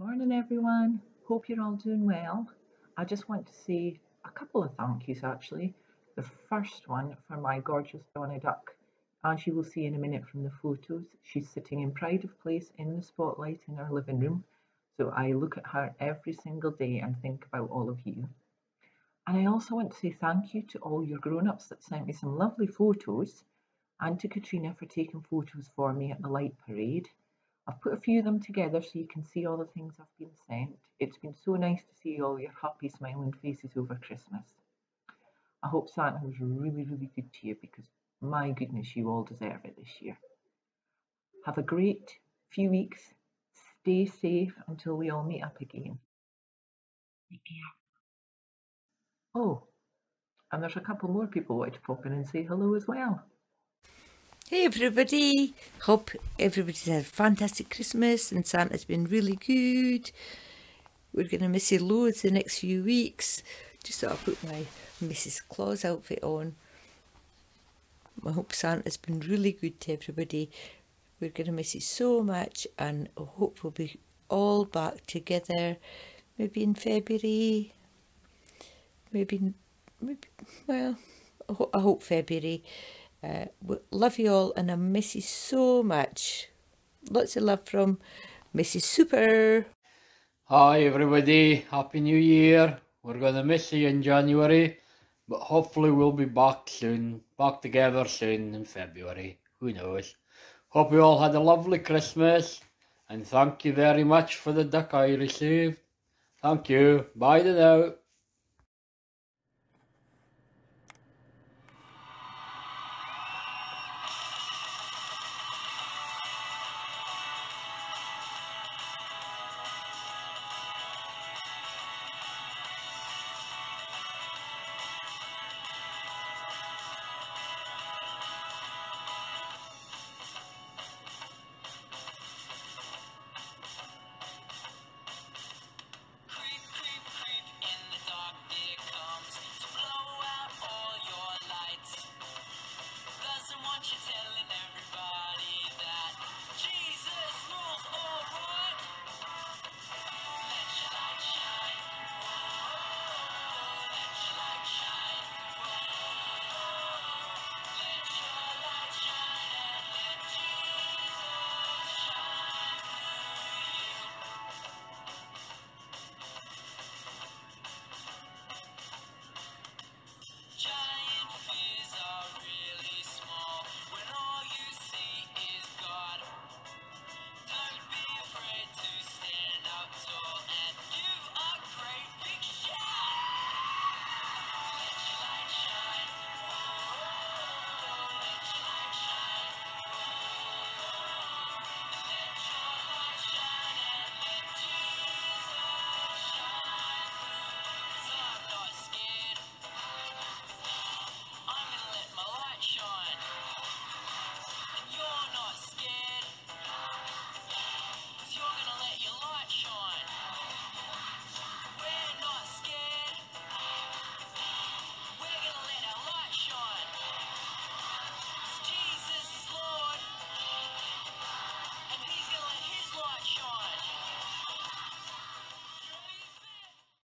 Morning, everyone. Hope you're all doing well. I just want to say a couple of thank yous actually. The first one for my gorgeous Donna Duck. As you will see in a minute from the photos, she's sitting in pride of place in the spotlight in our living room. So I look at her every single day and think about all of you. And I also want to say thank you to all your grown ups that sent me some lovely photos and to Katrina for taking photos for me at the light parade. I've put a few of them together so you can see all the things I've been sent. It's been so nice to see all your happy smiling faces over Christmas. I hope Santa was really, really good to you because my goodness, you all deserve it this year. Have a great few weeks. Stay safe until we all meet up again. Oh, and there's a couple more people wanting to pop in and say hello as well. Hey everybody! Hope everybody's had a fantastic Christmas and Santa's been really good. We're going to miss you loads the next few weeks. Just thought I'd put my Mrs. Claus outfit on. I hope Santa's been really good to everybody. We're going to miss you so much and I hope we'll be all back together maybe in February. Maybe, maybe well, I, ho I hope February. Uh, love you all and I miss you so much. Lots of love from Mrs. Super. Hi everybody, Happy New Year. We're going to miss you in January, but hopefully we'll be back soon, back together soon in February. Who knows? Hope you all had a lovely Christmas and thank you very much for the duck I received. Thank you. Bye now.